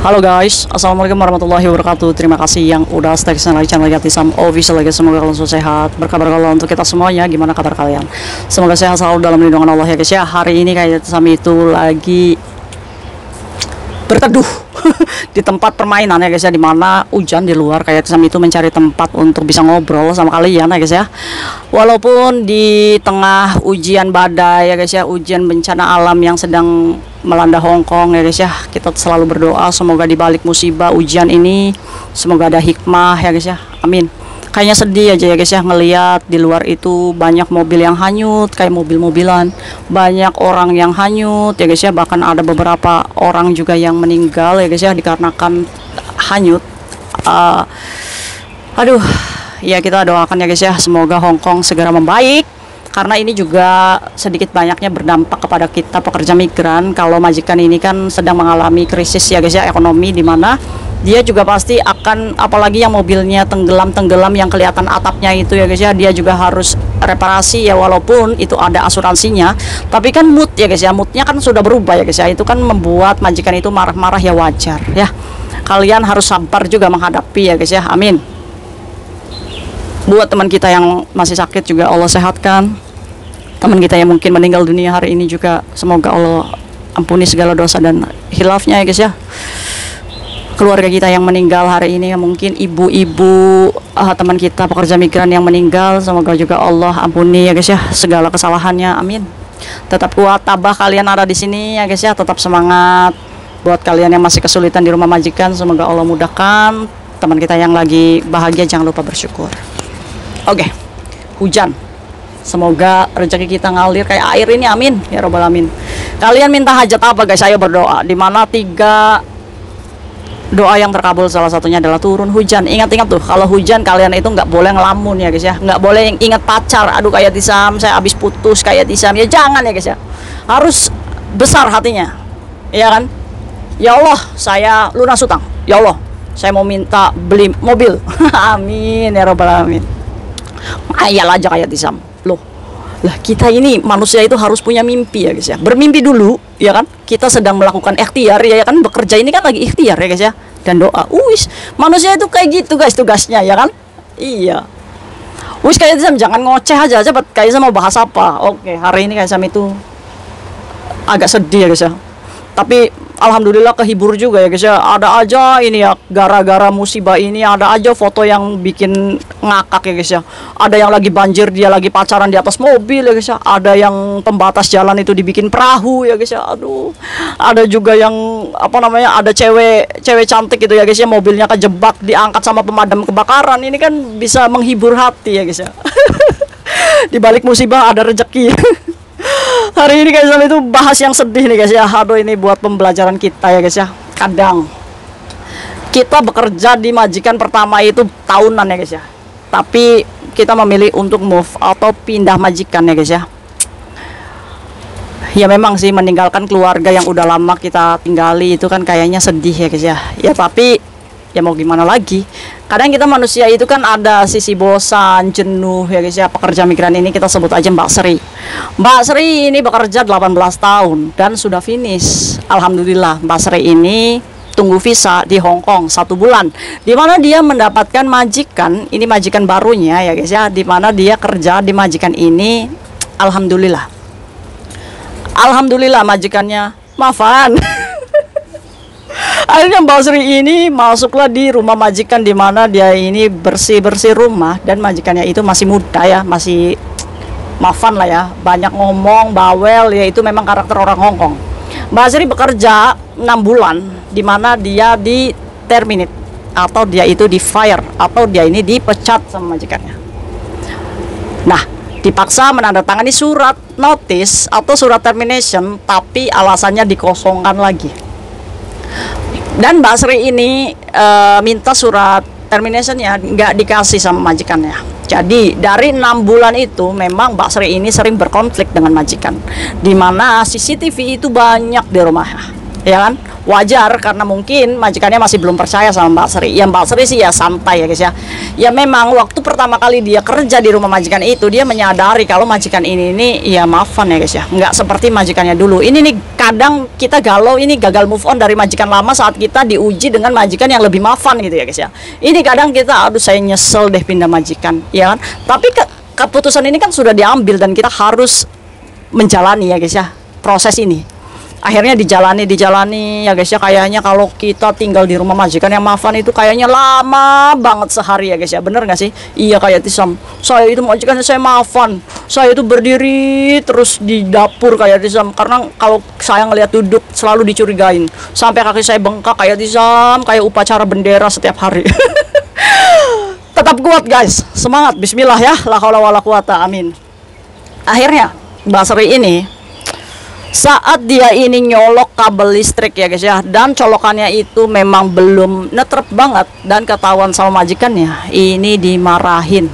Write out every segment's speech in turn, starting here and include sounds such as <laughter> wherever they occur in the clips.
Halo guys, Assalamualaikum warahmatullahi wabarakatuh. Terima kasih yang udah stay channel channel Yatisam Official. Lagi Semoga kalian selalu sehat. Berkabar kalau untuk kita semuanya Gimana kabar kalian? Semoga sehat selalu dalam lindungan Allah ya guys ya. Hari ini kayak Yatisam itu lagi berteduh <laughs> di tempat permainan ya guys ya. Di mana hujan di luar kayak Yatisam itu mencari tempat untuk bisa ngobrol sama kalian ya guys ya. Walaupun di tengah ujian badai ya guys ya ujian bencana alam yang sedang melanda Hong Kong ya guys ya kita selalu berdoa semoga di balik musibah ujian ini semoga ada hikmah ya guys ya. Amin kayaknya sedih aja ya guys ya ngelihat di luar itu banyak mobil yang hanyut kayak mobil-mobilan. Banyak orang yang hanyut ya guys ya bahkan ada beberapa orang juga yang meninggal ya guys ya dikarenakan hanyut. Uh, aduh ya kita doakan ya guys ya semoga Hong Kong segera membaik. Karena ini juga sedikit banyaknya berdampak kepada kita pekerja migran. Kalau majikan ini kan sedang mengalami krisis ya guys ya ekonomi di mana dia juga pasti akan apalagi yang mobilnya tenggelam-tenggelam yang kelihatan atapnya itu ya guys ya dia juga harus reparasi ya walaupun itu ada asuransinya. Tapi kan mood ya guys ya moodnya kan sudah berubah ya guys ya. Itu kan membuat majikan itu marah-marah ya wajar ya. Kalian harus sabar juga menghadapi ya guys ya amin. Buat teman kita yang masih sakit juga Allah sehatkan. Teman kita yang mungkin meninggal dunia hari ini juga semoga Allah ampuni segala dosa dan hilafnya ya guys ya keluarga kita yang meninggal hari ini mungkin ibu-ibu uh, teman kita pekerja migran yang meninggal. Semoga juga Allah ampuni ya guys ya segala kesalahannya. Amin. Tetap kuat tabah kalian ada di sini ya guys ya. Tetap semangat. Buat kalian yang masih kesulitan di rumah majikan semoga Allah mudahkan. Teman kita yang lagi bahagia jangan lupa bersyukur. Oke hujan. Semoga rezeki kita ngalir kayak air ini amin. Ya robbal alamin. Kalian minta hajat apa guys? Saya berdoa. Di mana tiga doa yang terkabul salah satunya adalah turun hujan. Ingat-ingat tuh kalau hujan kalian itu nggak boleh ngelamun ya guys ya. Nggak boleh ingat pacar aduh kayak disam saya habis putus kayak disam ya jangan ya guys ya. Harus besar hatinya ya kan? Ya Allah saya lunas utang ya Allah saya mau minta beli mobil. <laughs> Amin ya robbal alamin. Ayal aja kayak disam loh lah kita ini manusia itu harus punya mimpi ya guys ya. Bermimpi dulu ya kan? Kita sedang melakukan ikhtiar ya kan? Bekerja ini kan lagi ikhtiar ya guys ya dan doa. Wis manusia itu kayak gitu guys tugasnya ya kan? Iya. Wis kayak Sam jangan ngoceh aja cepet. Kayak sama bahas apa? Oke hari ini kayak Sam itu agak sedih ya guys ya. Tapi alhamdulillah kehibur juga ya guys ya. Ada aja ini ya gara-gara musibah ini ada aja foto yang bikin ngakak ya guys ya. Ada yang lagi banjir dia lagi pacaran di atas mobil ya guys ya. Ada yang pembatas jalan itu dibikin perahu ya guys ya. Aduh. Ada juga yang apa namanya ada cewek cewek cantik gitu ya guys ya. Mobilnya kejebak diangkat sama pemadam kebakaran. Ini kan bisa menghibur hati ya guys ya. <laughs> Di balik musibah ada rezeki <laughs> hari ini guys itu bahas yang sedih nih guys ya. Aduh ini buat pembelajaran kita ya guys ya. Kadang kita bekerja di majikan pertama itu tahunan ya guys ya. Tapi kita memilih untuk move atau pindah majikan ya guys ya. Ya memang sih meninggalkan keluarga yang udah lama kita tinggali itu kan kayaknya sedih ya guys ya. Ya tapi ya mau gimana lagi? Kadang kita manusia itu kan ada sisi bosan jenuh ya guys ya pekerja migran ini kita sebut aja Mbak Sri. Mbak Sri ini bekerja 18 tahun dan sudah finish. Alhamdulillah Mbak Sri ini tunggu visa di Hong Kong satu bulan di mana dia mendapatkan majikan ini majikan barunya ya guys ya di mana dia kerja di majikan ini. Alhamdulillah. Alhamdulillah majikannya maafan <laughs> akhirnya Mbak Sri ini masuklah di rumah majikan di mana dia ini bersih bersih rumah. Dan majikannya itu masih muda ya masih maafan lah ya. Banyak ngomong bawel ya itu memang karakter orang Hong Kong. Mbak Sri bekerja 6 bulan di mana dia di terminate atau dia itu di fire atau dia ini dipecat sama majikannya. Nah dipaksa menandatangani surat notice atau surat termination tapi alasannya dikosongkan lagi dan Mbak Sri ini e, minta surat terminationnya nggak dikasih sama majikannya. Jadi dari enam bulan itu memang Mbak Sri ini sering berkonflik dengan majikan. Di mana CCTV itu banyak di rumah ya kan? Wajar karena mungkin majikannya masih belum percaya sama Mbak Sri. Ya Mbak Sri sih ya santai ya guys ya. Ya memang waktu pertama kali dia kerja di rumah majikan itu dia menyadari kalau majikan ini ini ya maafan ya guys ya. Nggak seperti majikannya dulu. Ini nih kadang kita galau ini gagal move on dari majikan lama saat kita diuji dengan majikan yang lebih maafan gitu ya guys ya. Ini kadang kita aduh saya nyesel deh pindah majikan ya kan? Tapi ke, keputusan ini kan sudah diambil dan kita harus menjalani ya guys ya proses ini akhirnya dijalani dijalani. Ya guys ya kayaknya kalau kita tinggal di rumah majikan yang maafan itu kayaknya lama banget sehari ya guys ya. Bener nggak sih? Iya kayak Tisam. Saya itu majikan saya maafan. Saya itu berdiri terus di dapur kayak Tisam. Karena kalau saya ngelihat duduk selalu dicurigain. Sampai kaki saya bengkak kayak Tisam kayak upacara bendera setiap hari. <laughs> Tetap kuat guys. Semangat. Bismillah ya. La haula amin. Akhirnya Mbak Sri ini saat dia ini nyolok kabel listrik ya guys ya. Dan colokannya itu memang belum netrep banget dan ketahuan sama majikannya. Ini dimarahin.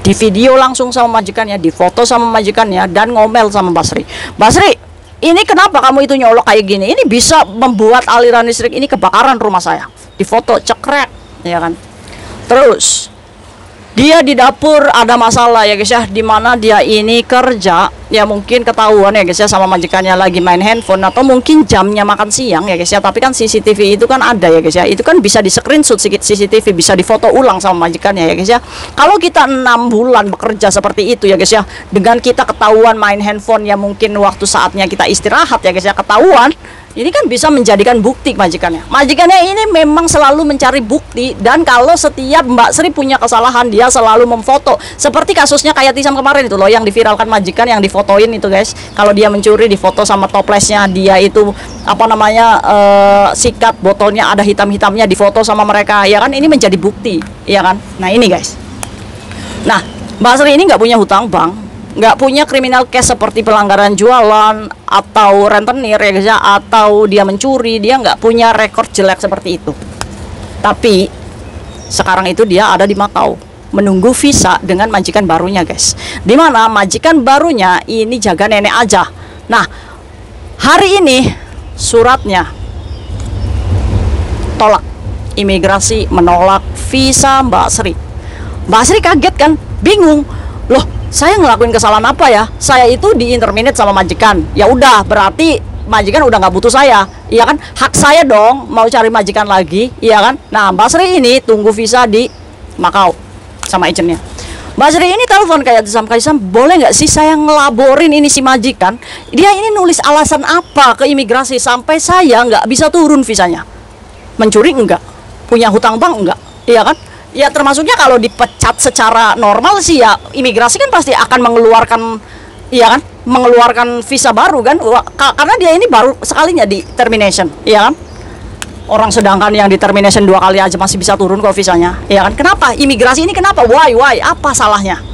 Di video langsung sama majikannya di foto sama majikannya dan ngomel sama Basri. Basri ini kenapa kamu itu nyolok kayak gini? Ini bisa membuat aliran listrik ini kebakaran rumah saya. Di foto cekrek ya kan? Terus dia di dapur ada masalah ya guys ya. Di mana dia ini kerja ya mungkin ketahuan ya guys ya sama majikannya lagi main handphone atau mungkin jamnya makan siang ya guys ya. Tapi kan CCTV itu kan ada ya guys ya. Itu kan bisa di screenshot CCTV bisa difoto ulang sama majikannya ya guys ya. Kalau kita enam bulan bekerja seperti itu ya guys ya dengan kita ketahuan main handphone ya mungkin waktu saatnya kita istirahat ya guys ya ketahuan ini kan bisa menjadikan bukti majikannya. Majikannya ini memang selalu mencari bukti dan kalau setiap Mbak Sri punya kesalahan dia selalu memfoto. Seperti kasusnya kayak Tisam kemarin itu loh yang diviralkan majikan yang difotoin itu guys. Kalau dia mencuri difoto sama toplesnya dia itu apa namanya uh, sikat botolnya ada hitam-hitamnya difoto sama mereka ya kan ini menjadi bukti ya kan. Nah ini guys. Nah Mbak Sri ini nggak punya hutang bank nggak punya kriminal case seperti pelanggaran jualan atau rentenir ya ya atau dia mencuri dia nggak punya rekor jelek seperti itu. Tapi sekarang itu dia ada di Makau menunggu visa dengan majikan barunya guys. Di mana majikan barunya ini jaga nenek aja. Nah hari ini suratnya tolak. Imigrasi menolak visa Mbak Sri. Mbak Sri kaget kan? Bingung. Loh saya ngelakuin kesalahan apa ya? Saya itu di interminate sama majikan. Ya udah berarti majikan udah nggak butuh saya. Iya kan? Hak saya dong mau cari majikan lagi iya kan? Nah Mbak Sri ini tunggu visa di Makau sama agentnya. Mbak Sri ini telepon kayak Tisam Kaisam boleh nggak sih saya ngelaborin ini si majikan? Dia ini nulis alasan apa ke imigrasi sampai saya nggak bisa turun visanya? Mencuri enggak punya hutang bank enggak iya kan ya termasuknya kalau dipecat secara normal sih ya imigrasi kan pasti akan mengeluarkan iya kan? Mengeluarkan visa baru kan? Karena dia ini baru sekalinya di termination iya kan? Orang sedangkan yang di termination dua kali aja masih bisa turun kok visanya iya kan? Kenapa? Imigrasi ini kenapa? Why why? Apa salahnya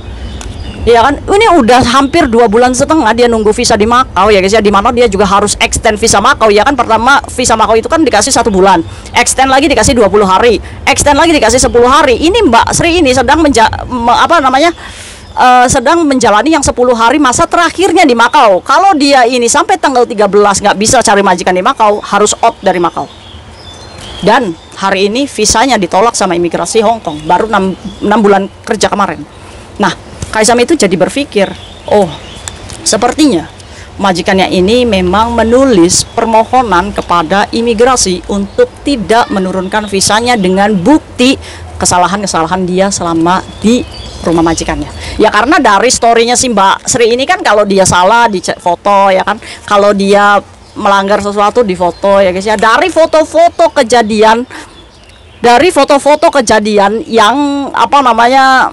Iya kan, ini udah hampir dua bulan setengah dia nunggu visa di Makau ya guys ya, di mana dia juga harus extend visa Makau ya kan. Pertama visa Makau itu kan dikasih satu bulan, extend lagi dikasih 20 hari, extend lagi dikasih 10 hari. Ini Mbak Sri ini sedang menja me, apa namanya uh, sedang menjalani yang 10 hari masa terakhirnya di Makau. Kalau dia ini sampai tanggal 13 nggak bisa cari majikan di Makau, harus out dari Makau. Dan hari ini visanya ditolak sama imigrasi Hong Kong, baru 6, 6 bulan kerja kemarin. Nah, Kaisam itu jadi berpikir, oh sepertinya majikannya ini memang menulis permohonan kepada imigrasi untuk tidak menurunkan visanya dengan bukti kesalahan-kesalahan dia selama di rumah majikannya. Ya karena dari storynya si Mbak Sri ini kan kalau dia salah dicek foto ya kan, kalau dia melanggar sesuatu di foto ya guys ya. Dari foto-foto kejadian dari foto-foto kejadian yang apa namanya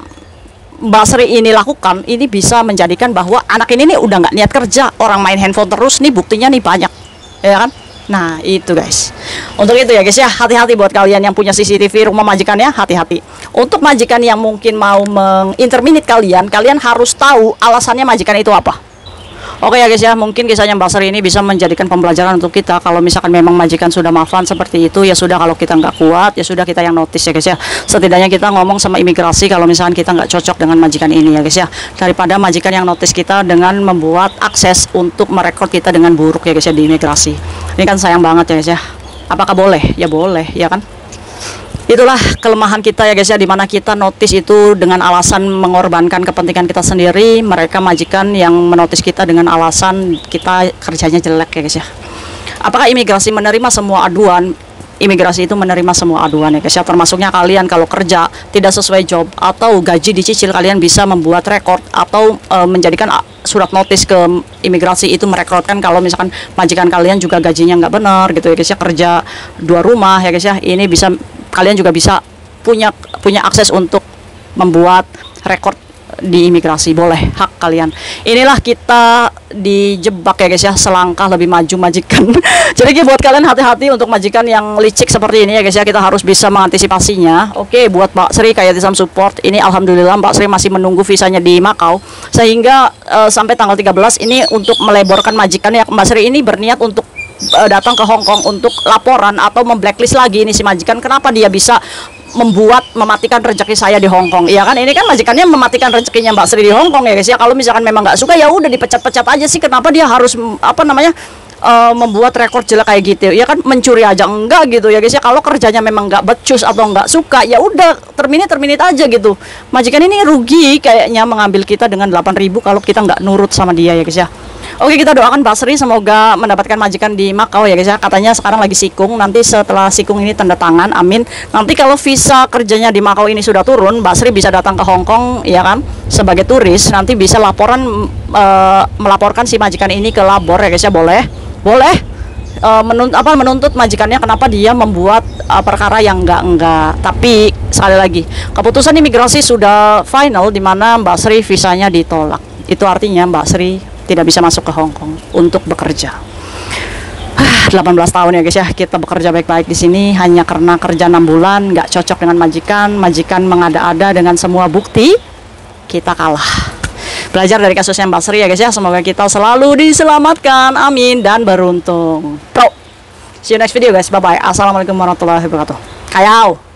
Mbak Sri ini lakukan ini bisa menjadikan bahwa anak ini nih udah nggak niat kerja orang main handphone terus nih buktinya nih banyak ya kan? Nah itu guys. Untuk itu ya guys ya Hati-hati buat kalian yang punya CCTV rumah majikan ya Hati-hati. Untuk majikan yang mungkin mau menginterminate kalian Kalian harus tahu alasannya majikan itu apa Oke ya guys ya, mungkin kisahnya Mbak Sri ini bisa menjadikan pembelajaran untuk kita. Kalau misalkan memang majikan sudah maafan seperti itu, ya sudah kalau kita nggak kuat, ya sudah kita yang notice ya guys ya. Setidaknya kita ngomong sama imigrasi kalau misalkan kita nggak cocok dengan majikan ini ya guys ya. Daripada majikan yang notice kita dengan membuat akses untuk merekod kita dengan buruk ya guys ya di imigrasi. Ini kan sayang banget ya guys ya. Apakah boleh? Ya boleh, ya kan? Itulah kelemahan kita ya guys ya di mana kita notice itu dengan alasan mengorbankan kepentingan kita sendiri mereka majikan yang menotis kita dengan alasan kita kerjanya jelek ya guys ya. Apakah imigrasi menerima semua aduan? Imigrasi itu menerima semua aduan ya guys ya. Termasuknya kalian kalau kerja tidak sesuai job atau gaji dicicil kalian bisa membuat rekor atau e, menjadikan surat notis ke imigrasi itu merekrutkan kalau misalkan majikan kalian juga gajinya nggak benar gitu ya guys ya. Kerja dua rumah ya guys ya ini bisa kalian juga bisa punya punya akses untuk membuat rekor di imigrasi. Boleh hak kalian. Inilah kita dijebak ya guys ya selangkah lebih maju majikan. <laughs> Jadi buat kalian hati-hati untuk majikan yang licik seperti ini ya guys ya kita harus bisa mengantisipasinya. Oke buat Mbak Sri kayak Tisam Support. Ini Alhamdulillah Mbak Sri masih menunggu visanya di Makau. Sehingga uh, sampai tanggal 13 ini untuk meleborkan majikan ya Mbak Sri. Ini berniat untuk uh, datang ke Hong Kong untuk laporan atau memblacklist lagi ini si majikan kenapa dia bisa membuat mematikan rezeki saya di Hong Kong. Iya kan? Ini kan majikannya mematikan rezekinya Mbak Sri di Hong Kong ya guys ya. Kalau misalkan memang nggak suka ya udah dipecat-pecat aja sih. Kenapa dia harus apa namanya? Uh, membuat rekor jelek kayak gitu ya kan mencuri aja enggak gitu ya guys ya kalau kerjanya memang nggak becus atau nggak suka ya udah terminit terminit aja gitu majikan ini rugi kayaknya mengambil kita dengan 8000 kalau kita nggak nurut sama dia ya guys ya Oke kita doakan Mbak Sri semoga mendapatkan majikan di Makau ya guys ya. Katanya sekarang lagi sikung. Nanti setelah sikung ini tanda tangan amin. Nanti kalau visa kerjanya di Makau ini sudah turun Mbak Sri bisa datang ke Hong Kong ya kan Sebagai turis. Nanti bisa laporan uh, Melaporkan si majikan ini ke labor ya guys ya. Boleh? Boleh? Uh, menuntut apa menuntut majikannya kenapa dia membuat uh, perkara yang enggak enggak tapi sekali lagi keputusan imigrasi sudah final di mana Mbak Sri visanya ditolak. Itu artinya Mbak Sri tidak bisa masuk ke Hong Kong untuk bekerja. 18 ah, tahun ya guys ya kita bekerja baik-baik di sini hanya karena kerja 6 bulan nggak cocok dengan majikan majikan mengada-ada dengan semua bukti kita kalah. Belajar dari kasus yang Basri ya guys ya semoga kita selalu diselamatkan amin dan beruntung. Pro see you next video guys bye bye assalamualaikum warahmatullahi wabarakatuh. Kayau